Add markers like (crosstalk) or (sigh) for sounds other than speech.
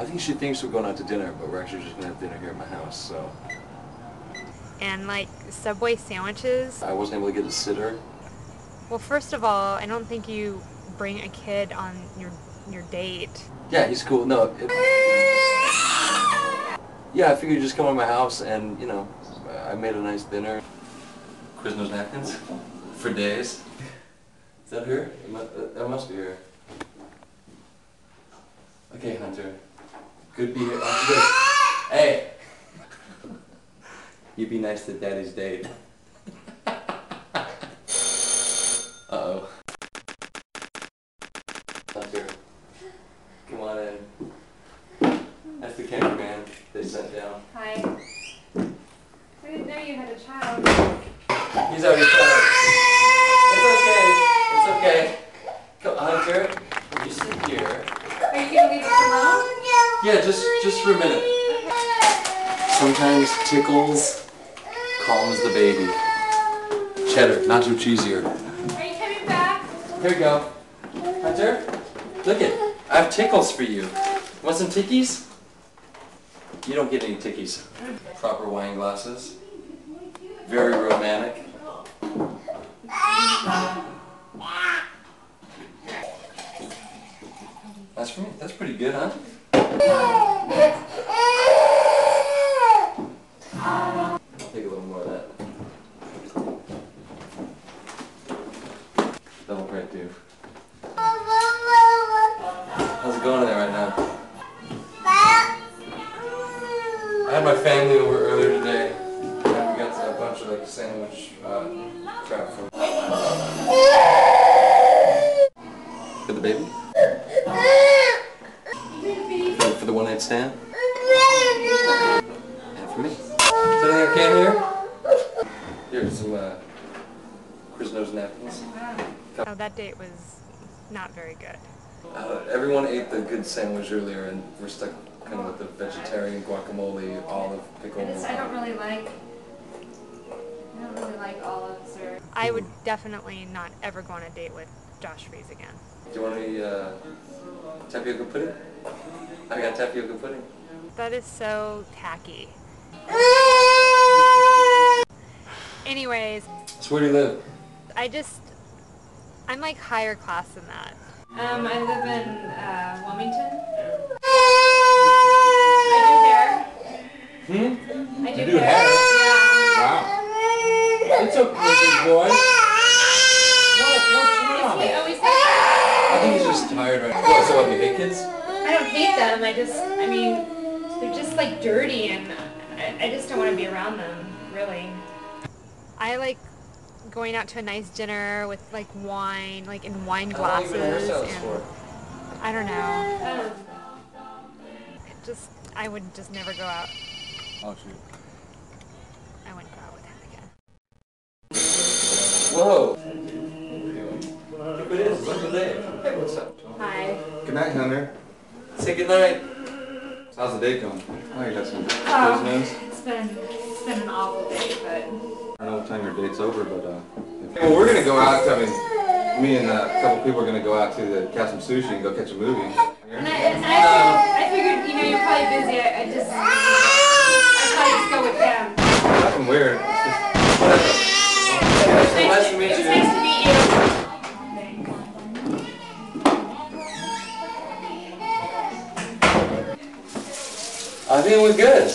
I think she thinks we're going out to dinner, but we're actually just gonna have dinner here at my house. So And like Subway sandwiches. I wasn't able to get a sitter. Well, first of all, I don't think you bring a kid on your your date. Yeah, he's cool. No. It, yeah, I figured you'd just come to my house and you know, I made a nice dinner. Quiznos napkins for days. Is that her? Uh, That must be her. Okay, Hunter. Good be here. Oh, good. Hey. You be nice to Daddy's date. Uh oh. Hunter. Come on in. That's the cameraman they sent down. Hi. I didn't know you had a child. He's already done. It's okay. It's okay. Come, Hunter, you sit here. Are you gonna leave us alone? Yeah, just just for a minute. Sometimes tickles calms the baby. Cheddar, nacho cheesier. Are you coming back? Here we go. Hunter, look it. I have tickles for you. Want some tickies? You don't get any tickies. Proper wine glasses. Very romantic. That's for me. That's pretty good, huh? I'll take a little more of that. That'll do. How's it going in there right now? I had my family over earlier today. And we got a bunch of like sandwich uh, crap from. For the baby? For, for the one night stand? And for me. Is everything okay in here? Here's some uh, Quiznos napkins. Oh, that date was not very good. Uh, everyone ate the good sandwich earlier, and we're stuck kind of with the vegetarian guacamole, olive, pickle. I just, I don't really like, I don't really like olives or. I would definitely not ever go on a date with Josh Freese again. Do you want any uh, tapioca pudding? I got tapioca pudding. That is so tacky. (laughs) Anyways, So where do you live? I just, I'm like higher class than that. Um, I live in, uh, Wilmington. I do hair. Hmm? I do, You do hair? Yeah. Wow. It's okay, big boy. What? What's He always I think he's just tired right now. What, so what, you hate kids? I don't hate them, I just, I mean, they're just like dirty and I, I just don't want to be around them, really. I like going out to a nice dinner with like wine, like in wine How long you been glasses, hairstylists and for? I don't know. Um, It just, I would just never go out. Oh shoot. I wouldn't go out with him again. Whoa. Look it is. Look at Dave. Hey, what's up? hi. Good night, Hunter. Say good night. How's the day going? Oh, you got some Oh. business. It's been, it's been an awful day, but. I don't know what time your date's over, but uh. if- Well, we're gonna go out. I mean, me and uh, a couple people are gonna go out to the catch some sushi and go catch a movie. And I, and I, I figured, you know, you're probably busy. I, I just, I thought you'd just go with them. Nothing weird. It's just Nice to meet you. nice to meet you. I think we're good.